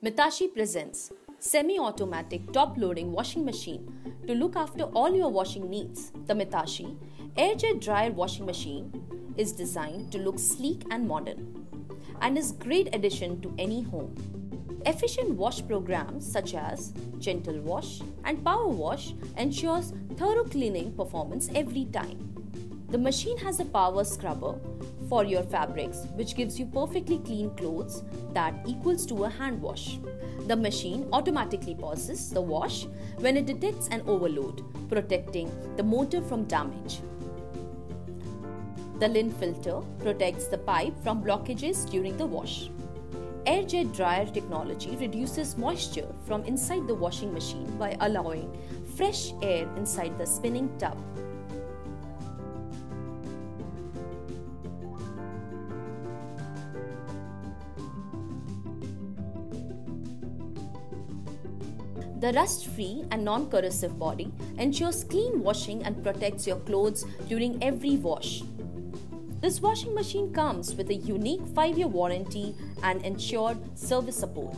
Mitashi presents semi-automatic top-loading washing machine to look after all your washing needs. The Mitashi air-jet dryer washing machine is designed to look sleek and modern and is a great addition to any home. Efficient wash programs such as Gentle Wash and Power Wash ensures thorough cleaning performance every time. The machine has a power scrubber for your fabrics which gives you perfectly clean clothes that equals to a hand wash. The machine automatically pauses the wash when it detects an overload, protecting the motor from damage. The lint filter protects the pipe from blockages during the wash. Air jet dryer technology reduces moisture from inside the washing machine by allowing fresh air inside the spinning tub. The rust-free and non-corrosive body ensures clean washing and protects your clothes during every wash. This washing machine comes with a unique 5-year warranty and ensured service support.